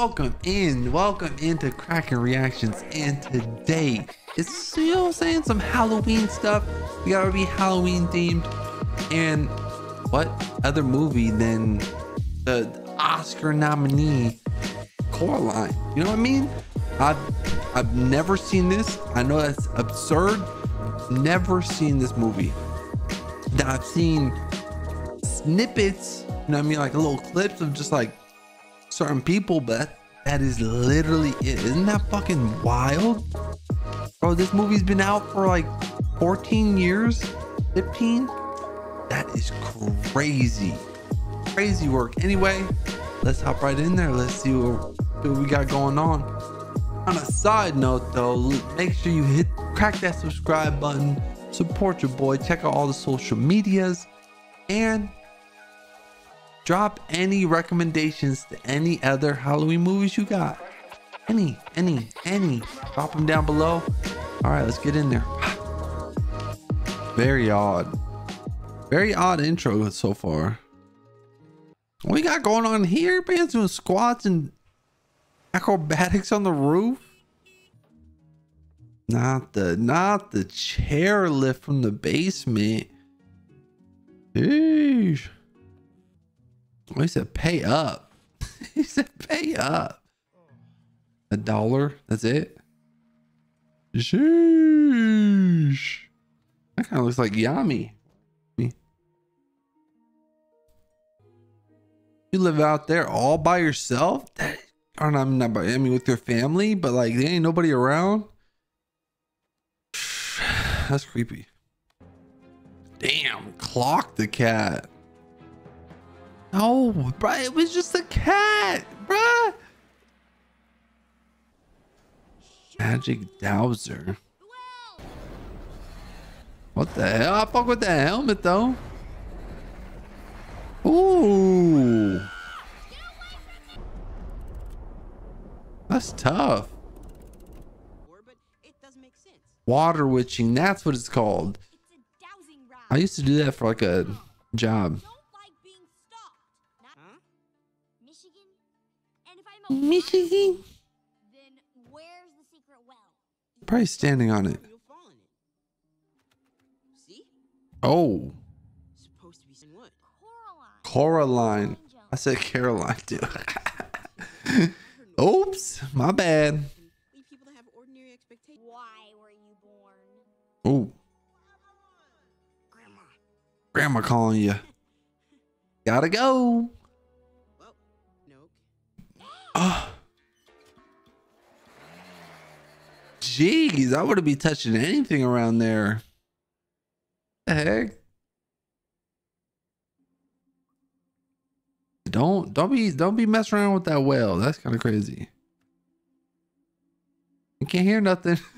welcome in, welcome into Kraken Reactions. And today, it's know saying, some Halloween stuff. We gotta be Halloween themed. And what other movie than the Oscar nominee Coraline? You know what I mean? I've I've never seen this. I know that's absurd. Never seen this movie. Now I've seen snippets, you know what I mean, like little clips of just like certain people, but that is literally it. Isn't that fucking wild? Bro, this movie's been out for like 14 years, 15. That is crazy. Crazy work. Anyway, let's hop right in there. Let's see what, what we got going on. On a side note though, make sure you hit crack that subscribe button, support your boy, check out all the social medias, and drop any recommendations to any other Halloween movies you got. Any, any, any. Drop them down below. All right, let's get in there. Very odd. Very odd intro so far. What we got going on here? Bands doing squats and acrobatics on the roof. Not the not the chair lift from the basement. Eesh. He said pay up. he said pay up. A dollar. That's it. Sheesh. That kind of looks like Yami. You live out there all by yourself? That, or not, not by, I mean, with your family, but like there ain't nobody around. That's creepy. Damn, clock the cat. No, bro, it was just a cat, bro. Magic Dowser. What the hell? I fuck with that helmet though. Ooh. That's tough. Water witching, that's what it's called. I used to do that for like a job. Michigan? Then where's the secret well? Probably standing on it. Oh. Supposed to be what? Coraline. Coraline. I said Caroline too. Oops, my bad. Why were you born? Oh. Grandma. Grandma calling you. Gotta go. Oh. Jeez, I wouldn't be touching anything around there. The heck? Don't don't be don't be messing around with that well. That's kind of crazy. You can't hear nothing.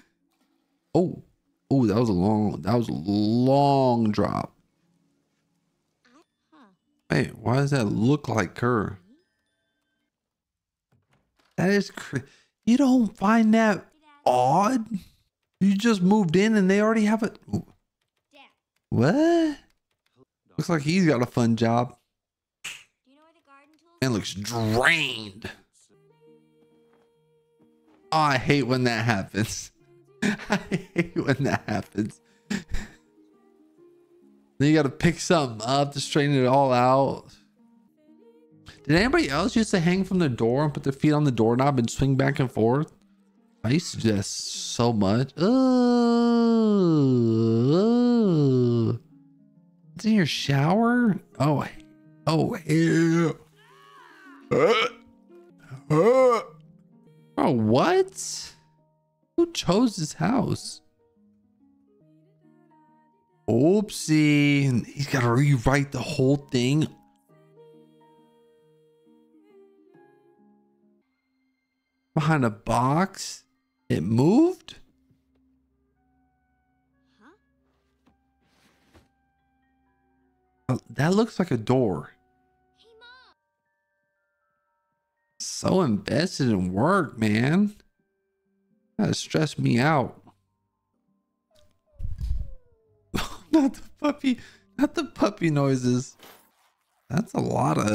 Oh, oh, that was a long that was a long drop. Wait, why does that look like her? That is crazy. You don't find that odd? You just moved in and they already have it. What? Looks like he's got a fun job. And looks drained. Oh, I hate when that happens. I hate when that happens. then you got to pick something up to straighten it all out. Did anybody else used to hang from the door and put their feet on the doorknob and swing back and forth? I used to do that so much. Oh, it's in your shower? Oh, oh, hell. Oh, what? Who chose this house? Oopsie. He's got to rewrite the whole thing behind a box. It moved? Huh? Oh, that looks like a door. So invested in work, man. That stressed me out. not the puppy, not the puppy noises. That's a lot of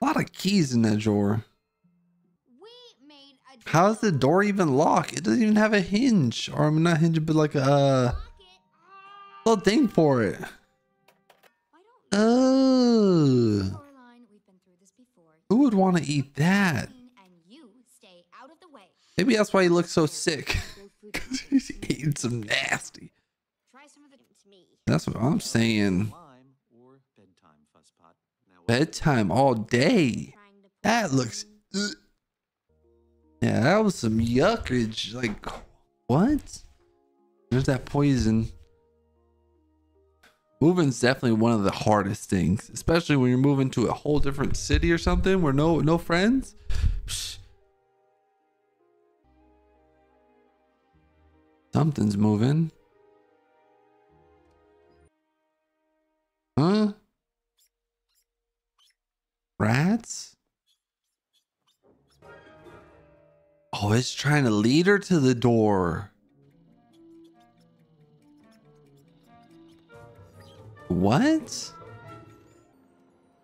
A lot of keys in that drawer. How does the door even lock? It doesn't even have a hinge. Or I mean, not hinge, but like a little thing for it. Oh. Who would want to eat that? Maybe that's why he looks so sick. Food. He's eating some nasty. That's what I'm saying. Bedtime all day. That looks. Ugh. Yeah, that was some yuckage. Like, what? There's that poison. Moving's definitely one of the hardest things, especially when you're moving to a whole different city or something where no no friends. Psh. Something's moving. Huh? Rats? Oh, it's trying to lead her to the door. What?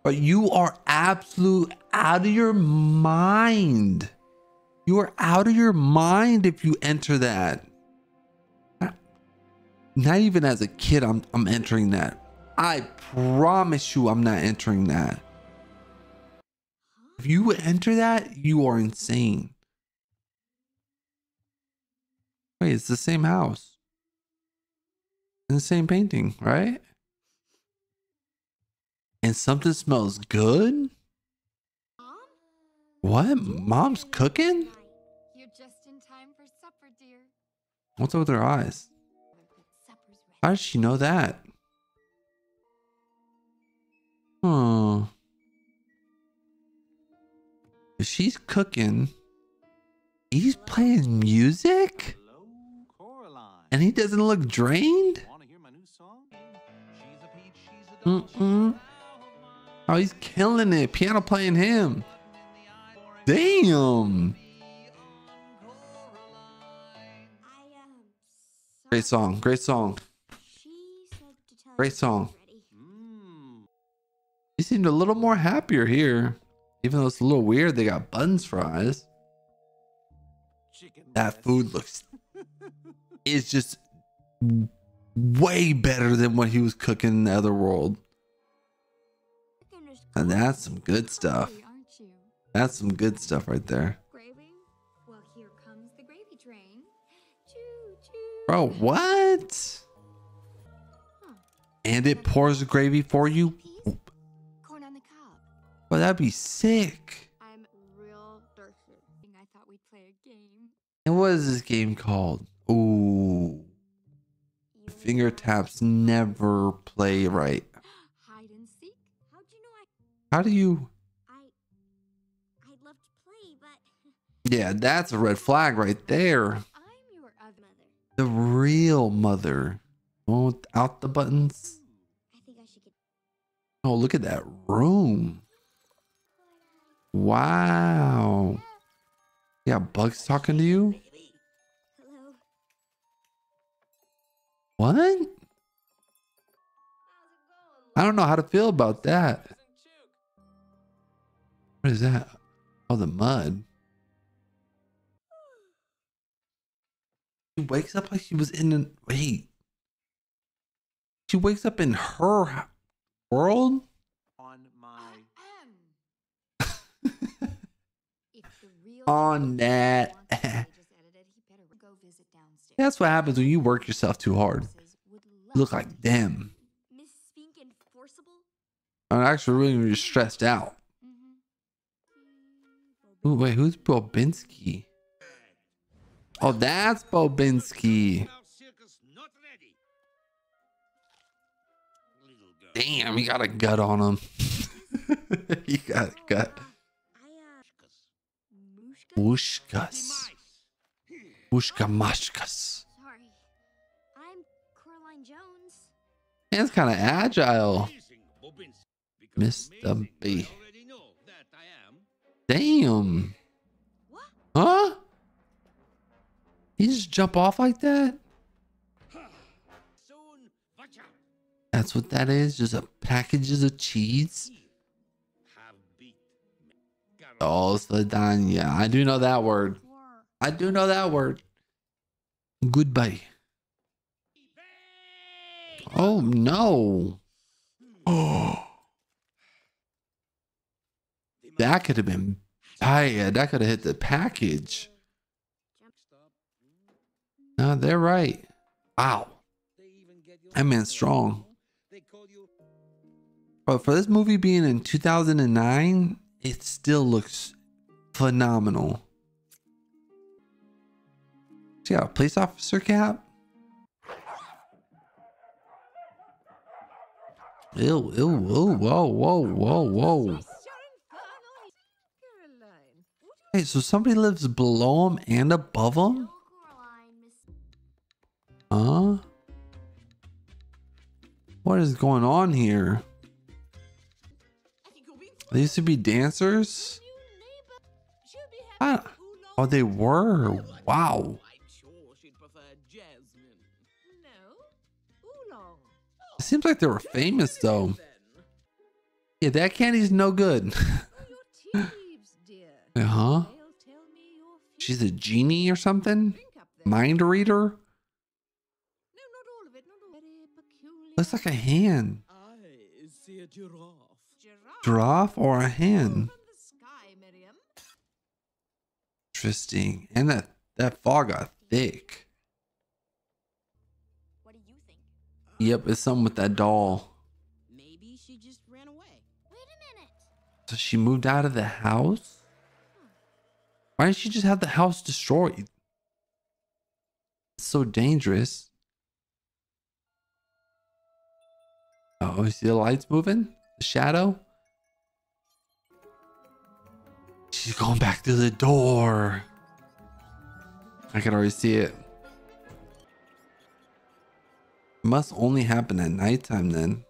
But you are absolute out of your mind. You are out of your mind if you enter that. Not even as a kid, I'm I'm entering that. I promise you I'm not entering that. If you enter that, you are insane. Wait, it's the same house. And the same painting, right? And something smells good? Mom? What? Mom's cooking? You're just in time for supper, dear. What's up with her eyes? How does she know that? Hmm. She's cooking, he's playing music? And he doesn't look drained? Want to hear my new song? She's a peach, she's a doll, she's a Mm-mm. pal of mine. Oh, he's killing it. Piano playing him. Damn. Great song. Great song. She said to tell Great song. He seemed a little more happier here. Even though it's a little weird, they got buns fries. That food looks is just way better than what he was cooking in the other world. And that's some good stuff. hungry, Aren't you? That's some good stuff right there. Gravy? Well, here comes the gravy train. Choo choo. Bro, what? And it pours gravy for you? Peas? Corn on the cob. Well, that'd be sick. I'm real thirsty. I thought we'd play a game. And what is this game called? Ooh. You Finger taps never play right. Hide and seek? How'd you know I How do you? I I'd love to play, but Yeah, that's a red flag right there. I'm your other mother. The real mother. One without the buttons. Hmm, I think I should get Oh, look at that room. Wow. Yeah, Bugs talking to you? What? How's it going? I don't know how to feel about that. What is that? Oh, the mud. She wakes up like she was in an. Wait. She wakes up in her world? On my. If the real On that. wants the pages edited, he better go visit downstairs. That's what happens when you work yourself too hard. Look like them. Miss Spink and Forcible? I'm actually really really stressed out. Ooh, wait, who's Bobinsky? Oh, that's Bobinsky. Damn, he got a gut on him. he got a gut. I, uh, Mushka? Wooshkas. Sorry. I'm Coraline Jones. Man's kind of agile. Mr. B. Damn. What? Huh? He just jump off like that? That's what that is? Just a packages of cheese? Oh, Sladanya. I do know that word. I do know that word. Goodbye. Oh no. Oh. That could have been bad. That could have hit the package. No, they're right. Wow. That man's strong. But for this movie being in 2009, it still looks phenomenal. She got a police officer cap. Ew, ew, ew, whoa, whoa, whoa, whoa. Hey, so somebody lives below him and above him? Huh? What is going on here? They used to be dancers? Oh, they were. Wow. Seems like they were famous though. Yeah, that candy's no good. uh huh. She's a genie or something? Mind reader? Looks like a hand. Giraffe or a hand? Interesting. And that, that fog got thick. Yep, it's something with that doll. Maybe she just ran away. Wait a minute. So she moved out of the house? Why didn't she just have the house destroyed? It's so dangerous. Oh, you see the lights moving? The shadow? She's going back to the door. I can already see it. Must only happen at nighttime then.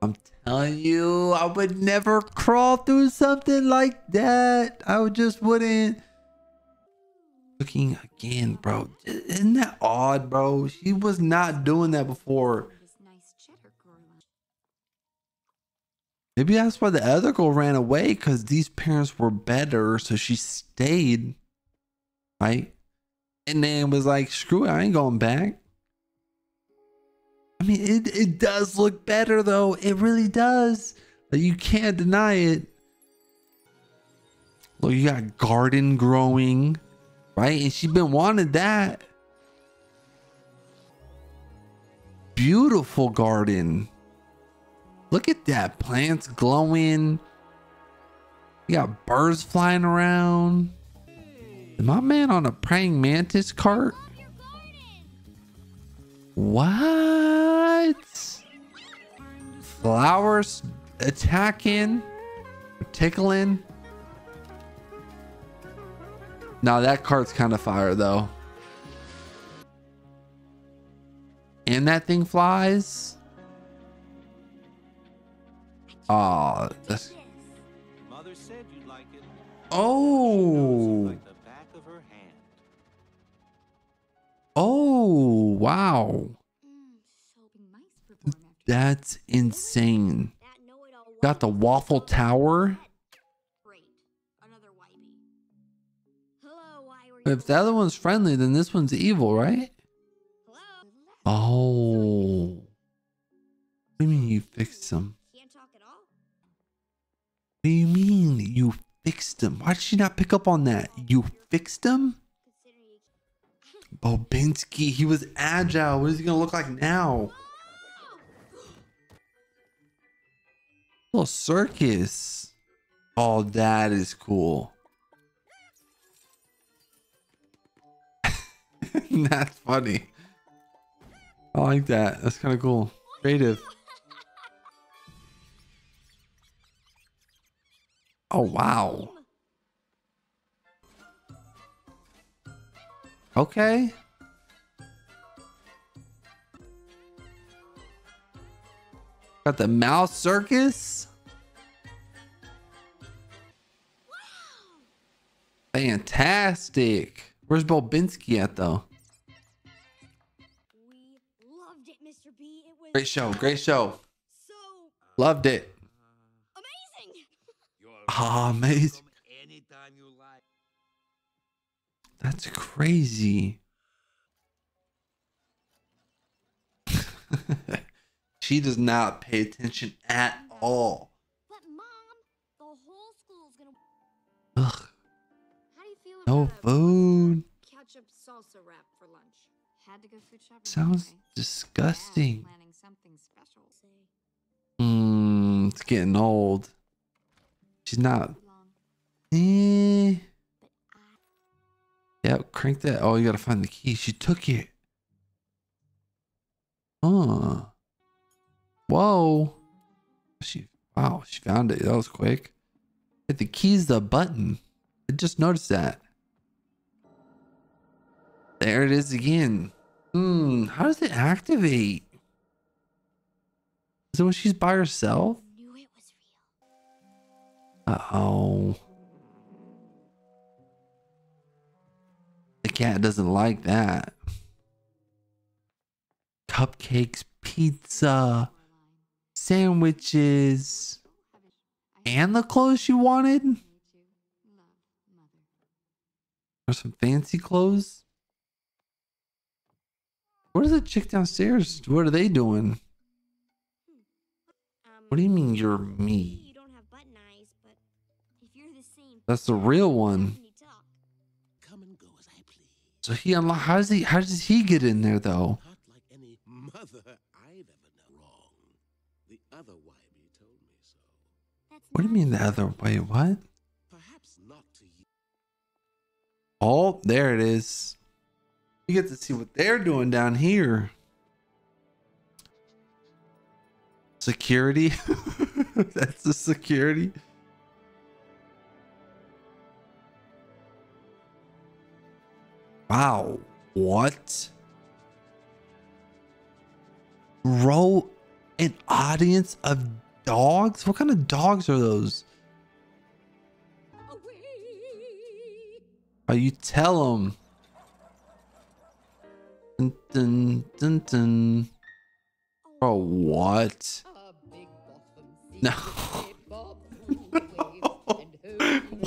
I'm telling you, I would never crawl through something like that. I would just wouldn't. Looking again, bro. Isn't that odd, bro? She was not doing that before. Maybe that's why the other girl ran away because these parents were better. So she stayed, right? And then was like, screw it, I ain't going back. I mean, it, it does look better though. It really does. You can't deny it. Look, you got garden growing, right? And she been wanted that. Beautiful garden. Look at that. Plants glowing. You got birds flying around. Is my man on a praying mantis cart? What? Flowers attacking, tickling. Now that cart's kind of fire though. And that thing flies. Oh, that's Mother said you'd like it. oh, oh, wow. That's insane. Got the waffle tower. If the other one's friendly, then this one's evil, right? Oh. What do you mean you fixed them? What do you mean you fixed them? Why did she not pick up on that? You fixed them? Bobinsky, he was agile. What is he gonna look like now? Little circus. Oh, that is cool. That's funny. I like that. That's kind of cool. Creative. Oh, wow. Okay. Got the mouse circus. Fantastic. Where's Bobinsky at though? we loved it, Mr. B. It was Great show. Great show. so Loved it. You're Ah, amazing. That's crazy. she does not pay attention at all. But mom, the whole school's gonna. Ugh, How do you feel no food. ketchup salsa wrap for lunch? Had to go food shopping. Sounds anyway. disgusting. Dad's Planning something special. Mmm, it's getting old. She's not. Long. Eh. Yeah, crank that. Oh, you gotta find the key. She took it. Huh. Whoa. She wow, she found it. That was quick. Hit the key's the button. I just noticed that. There it is again. Hmm. How does it activate? Is it when she's by herself? Knew it was real. Uh oh. Cat doesn't like that. Cupcakes, pizza, sandwiches, and the clothes she wanted. Or some fancy clothes. Where's the chick downstairs? What are they doing? What do you mean you're me? You don't have button eyes, but if you're the same. That's the real one. So he unlock. How does he? How does he get in there though? Not like any mother I've ever known. Wrong. The other Wybie told me so. That's What do you mean the other way? What? Perhaps not to you. Oh, there it is. You get to see what they're doing down here. Security. That's the security. Wow. What? Row an audience of dogs? What kind of dogs are those? Oh, you tell them. Dun, dun, dun, dun. Bro, what? No.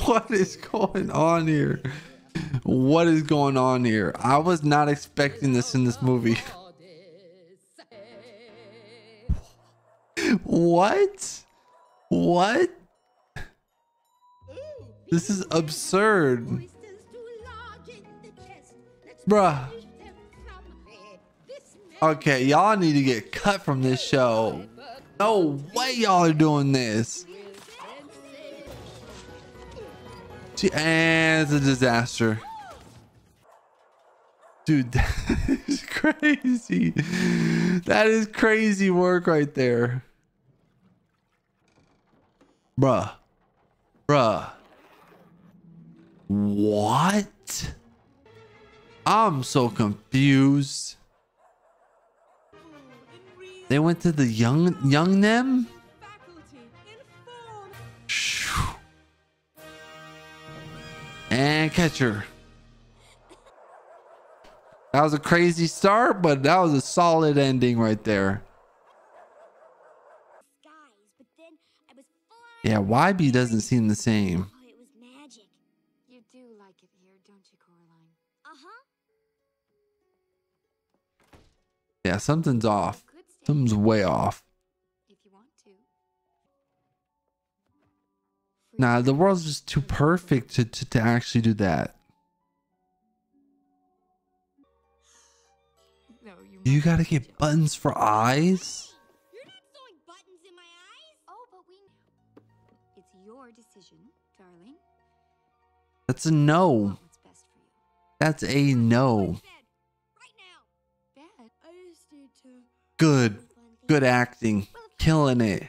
what is going on here? What is going on here? I was not expecting this in this movie. what? What? This is absurd. Bruh. Okay, y'all need to get cut from this show. No way y'all are doing this. And it's a disaster. Dude, that is crazy. That is crazy work right there. Bruh. Bruh. What? I'm so confused. They went to the young young them? And catch her. That was a crazy start, but that was a solid ending right there. Skies, but then I was flying. Yeah, Wybie doesn't seem the same. Oh, it was magic. You do like it here, don't you, Coraline? Uh huh. Yeah, something's off. Something's way off. if you want to. Nah, the world's just too perfect to, to, to actually do that. You. Gotta get buttons for eyes? You're not sewing buttons in my eyes. Oh, but we. It's your decision, darling. That's a no. That's a no. Good. Good acting. Killing it.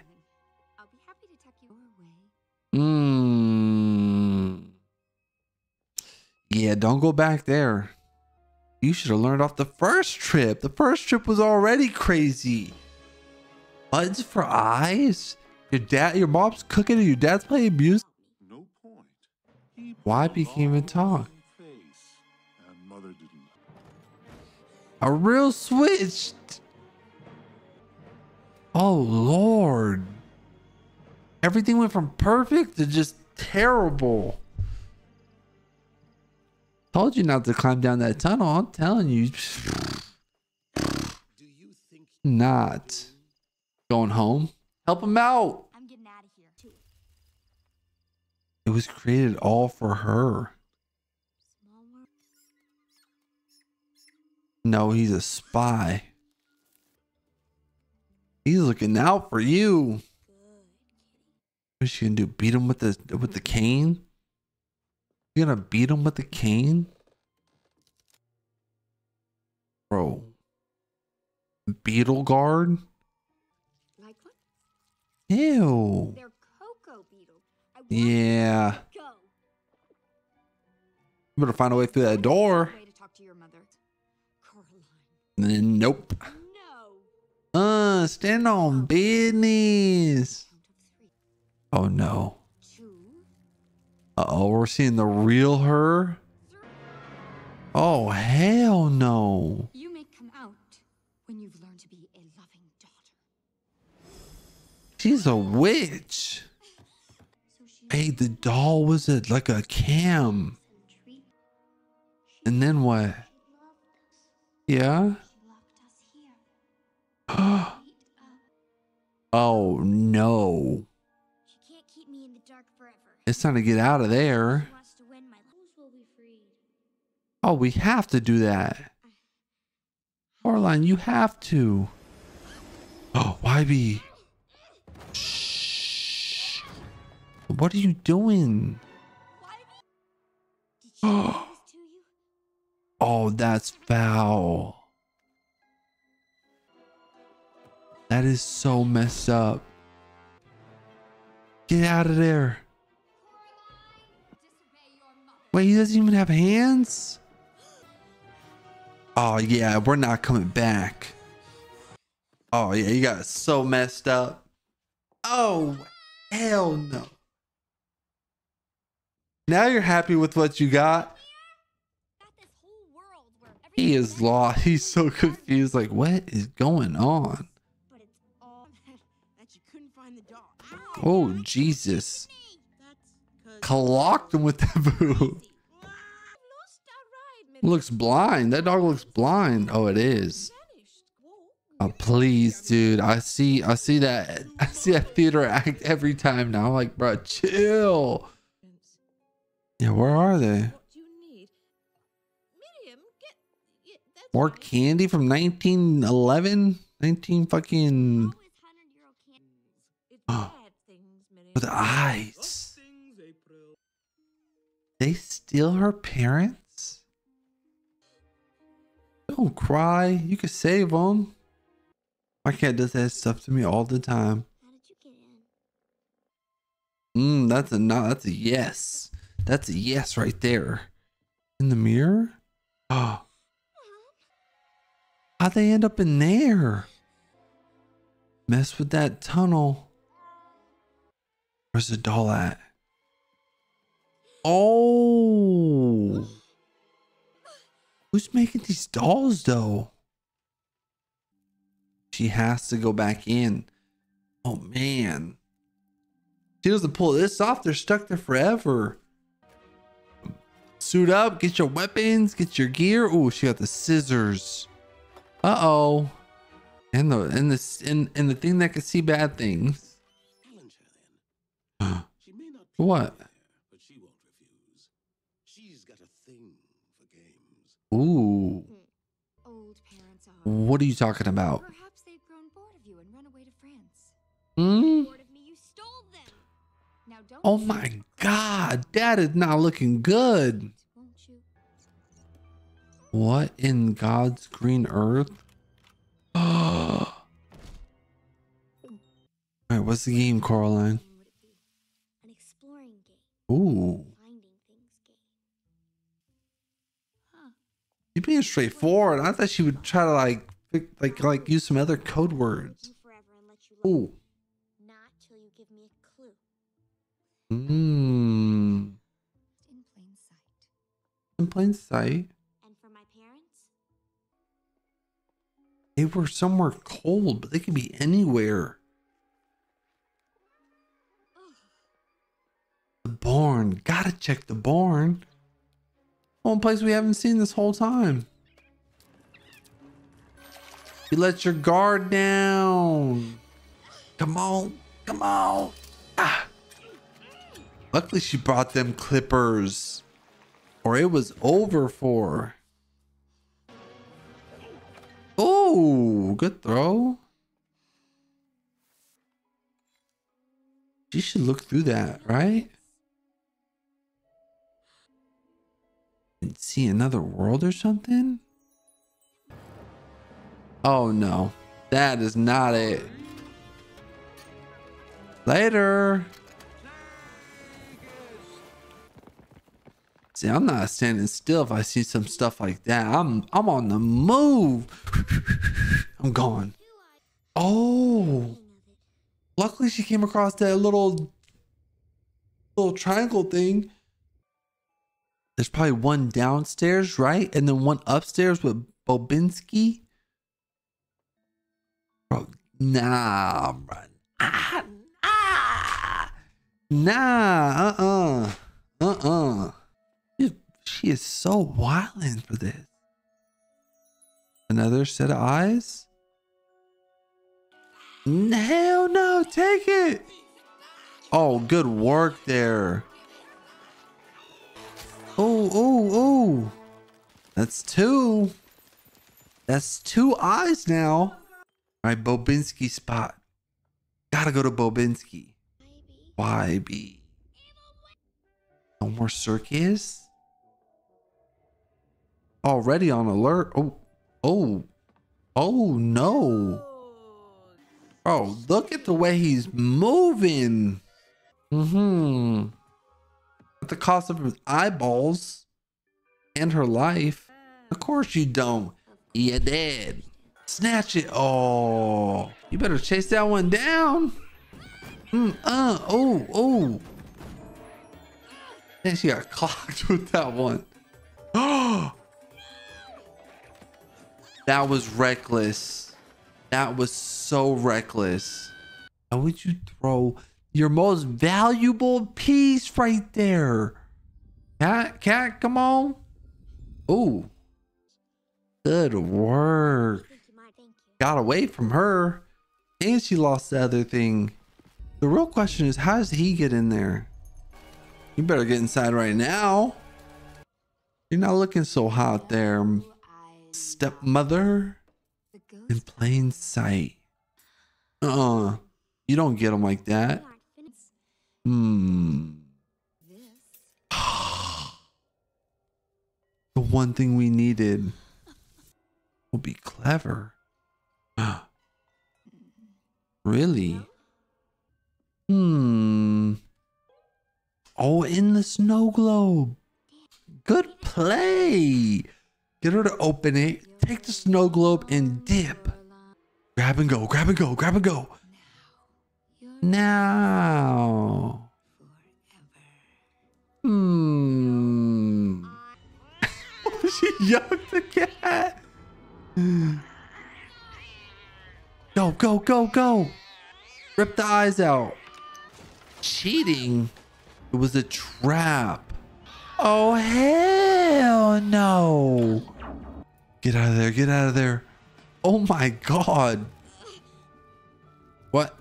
Mmm. Yeah, don't go back there. You should have learned off the first trip. The first trip was already crazy. Buttons for eyes? Your dad, your mom's cooking and your dad's playing music? No point. Why became a talk? face, and mother didn't. A real switch. Oh, Lord. Everything went from perfect to just terrible. Told you not to climb down that tunnel. I'm telling you, Do you think not going home. Help him out. I'm getting out of here too. It was created all for her. No, he's a spy. He's looking out for you. What's she gonna do? Beat him with the with the cane? You gonna beat him with the cane? Bro. Beetle guard? Like what? Ew. They're cocoa beetle. I Yeah. You better find a way through that door. Way to talk to your mother. Nope. No. Uh, stand on business. Oh no. Two. Uh oh, we're seeing the real her. Oh hell no. You may come out when you've learned to be a loving daughter. She's a witch. Hey, the doll was a like a cam. and then what? She loved us. Yeah. She locked us here. Beat up. oh no. It's time to get out of there. She wants to win my life. will be freed. Oh, we have to do that. Coraline, you have to. Oh, Wybie. Shh. What are you doing? Did she do this to you? Oh, that's foul. That is so messed up. Get out of there. Disobey your mother. Wait, he doesn't even have hands? Oh, yeah, we're not coming back. Oh, yeah, you got so messed up. Oh, hell no. Now you're happy with what you got. Got this whole world where He is lost. He's so confused. Like, what is going on? But it's Clocked him with that boot. I've lost our ride, Minnie. Looks blind. That dog looks blind. Oh, it is. Oh, please, dude. I see. I see that. I see that theater act every time now. I'm like, bro, chill. Yeah, where are they? What do you need? Miriam, get. Yeah, that's More candy from 1911, 19 fucking Always hundred-year-old candy. It's Oh. bad things, Minnie. with eyes. They steal her parents. Don't cry. You can save them. My cat does that stuff to me all the time. How did you get in? That's a no. That's a yes. That's a yes right there. In the mirror. Oh, how'd they end up in there? Mess with that tunnel. Where's the doll at? Oh. Who's making these dolls though? She has to go back in. Oh man. She doesn't pull this off, they're stuck there forever. Suit up, get your weapons, get your gear. Oh, she got the scissors. Uh-oh. And the and the and, and the thing that can see bad things. challenge her then? She may not be What? there, but she won't refuse. She's got a thing for games. Ooh. Old parents are. What are you talking about? Perhaps they've grown bored of you and run away to France. Hmm? Bored of me, you stole them. Now don't. Oh my god, that is not looking good. What in God's green earth? Alright, what's the game, Coraline? What would it be? An exploring game. Ooh. You're being straightforward. I thought she would try to like pick, like like use some other code words. You forever and let you live. Ooh. Not till you give me a clue. Mmm. In plain sight. In plain sight. And for my parents? They were somewhere cold, but they could be anywhere. The barn. Gotta check the barn. One place we haven't seen this whole time. You let your guard down. Come on. Come on. Ah. Luckily, she brought them clippers, or it was over for. Oh, good throw. She should look through that, right? And see another world or something? Oh no, that is not it. Later. See, I'm not standing still if I see some stuff like that. I'm I'm on the move. I'm gone. Oh. Luckily she came across that little little triangle thing. There's probably one downstairs, right? And then one upstairs with Bobinsky. Bro, nah, bro. Ah, nah. Nah, uh-uh. Uh-uh. She- is so wildin' for this. Another set of eyes? Hell no, take it. Oh, good work there. Oh, oh, oh. That's two. That's two eyes now. All right, Bobinsky spot. Gotta go to Bobinsky. Why be? No more circus? Already on alert. Oh, oh, oh no. Oh, look at the way he's moving. Mm-hmm. At the cost of his eyeballs and her life. Of course you don't. You dead. Snatch it. Oh, you better chase that one down. Mm, uh, oh, oh. And she got clocked with that one. Oh, that was reckless. That was so reckless. How would you throw your most valuable piece right there? Cat, cat, come on. Ooh. good work. Got away from her, and she lost the other thing. The real question is, how does he get in there? You better get inside right now. You're not looking so hot there, stepmother. In plain sight. Uh, you don't get them like that. Hmm. The one thing we needed will be clever. really? Hmm. Oh, in the snow globe. Good play. Get her to open it. Take the snow globe and dip. Grab and go, grab and go, grab and go. Now. Hmm. she yucked the cat. Go, go, go, go. Rip the eyes out. Cheating. It was a trap. Oh, hell no. Get out of there. Get out of there. Oh my God. What?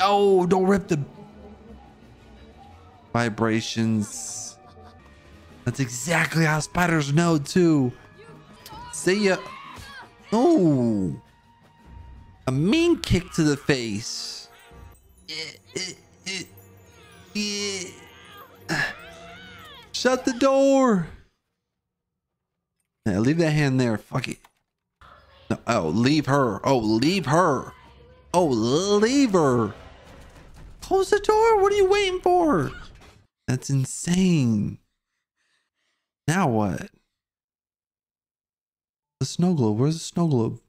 Oh, don't rip the vibrations. That's exactly how spiders know, too. See ya. Oh. A mean kick to the face. Shut the door. Yeah, leave that hand there. Fuck it. No, oh, leave her. Oh, leave her. Oh, leave her. Close the door. What are you waiting for? That's insane. Now what? The snow globe. Where's the snow globe?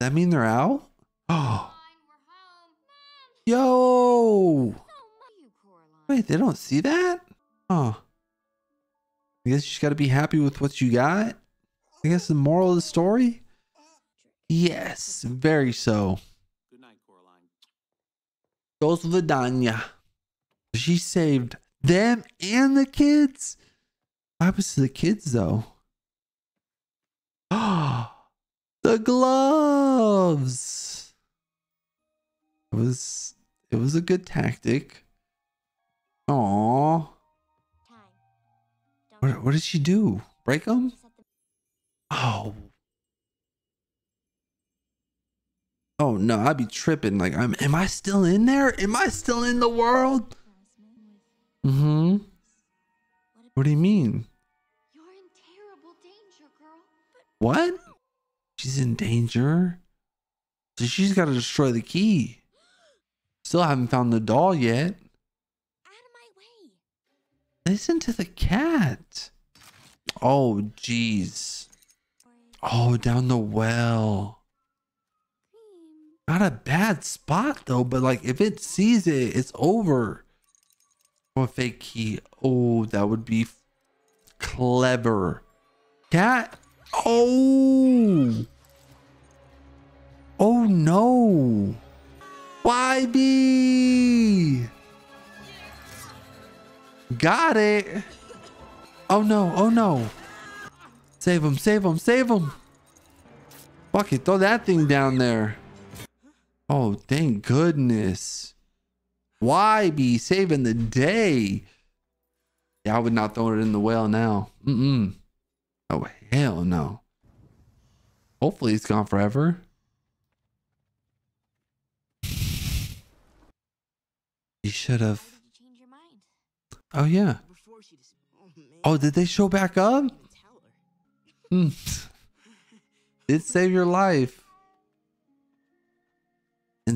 That mean they're out? Oh, yo. Wait, they don't see that? Oh. I guess you just got to be happy with what you got. I guess the moral of the story? Yes, very so. Good night, Goes with Vidania. She saved them and the kids. What happens to the kids though? Ah, the gloves. It was it was a good tactic. Aw. What, what did she do? Break them? Oh. Oh no, I'd be tripping. Like, I'm. Am I still in there? Am I still in the world? Mm-hmm. What do you mean? You're in terrible danger, girl. What? She's in danger. So she's got to destroy the key. Still haven't found the doll yet. out of my way. Listen to the cat. Oh, jeez. Oh, down the well. Not a bad spot though, but like if it sees it, it's over. Oh, a fake key. Oh, that would be clever. Cat. Oh. Oh no. Wybie. Got it. Oh no. Oh no. Save him. Save him. Save him. Fuck it. Throw that thing down there. Oh, thank goodness. Wybie saving the day? Yeah, I would not throw it in the well now. Mm-mm. Oh, hell no. Hopefully it's gone forever. You should have. Did? Oh, yeah. Oh. Did they show back up? Her. Hmm. Did save your life.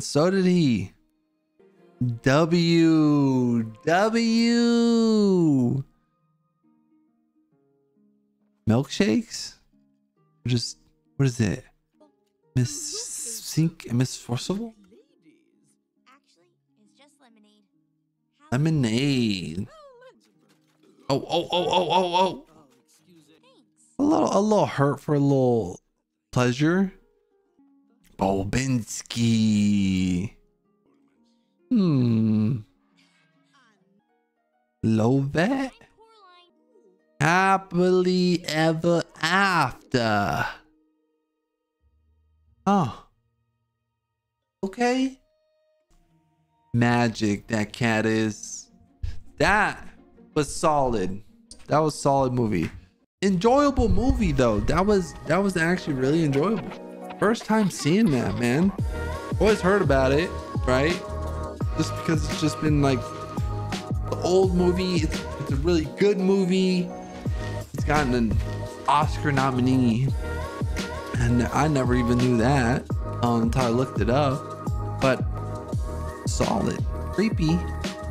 And so did he. W. W. Milkshakes? Or Just, what is it? Miss Spink, and Miss Forcible? Lemonade. Oh, oh, oh, oh, oh, oh. A little, a little hurt for a little pleasure. Bobinsky. Hmm. Lovett. Happily ever after. Oh. Okay. Magic that cat is. That was solid. That was solid movie. Enjoyable movie though. That was that was actually really enjoyable. First time seeing that, man. Always heard about it, right? Just because it's just been like the old movie. It's, it's a really good movie. It's gotten an Oscar nominee, and I never even knew that um, until I looked it up. But solid, creepy.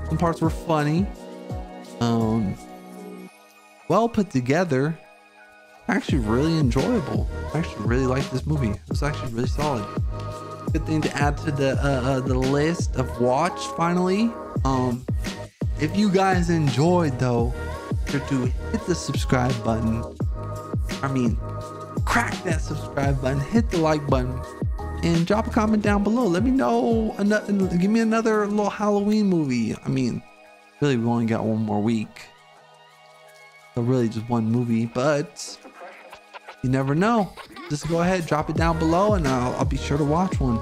Some parts were funny. Um, well put together. Actually, really enjoyable. I actually really liked this movie. It was actually really solid. Good thing to add to the uh, uh, the list of watch. Finally, um, if you guys enjoyed though, sure to hit the subscribe button. I mean, crack that subscribe button, hit the like button, and drop a comment down below. Let me know. Another, give me another little Halloween movie. I mean, really, we only got one more week, so really just one movie. But you never know. Just go ahead, drop it down below, and I'll, I'll be sure to watch one.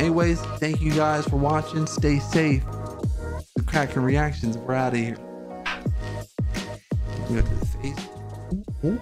Anyways, thank you guys for watching. Stay safe. The Kraken Reactions. We're out of here. Face. Ooh, ooh.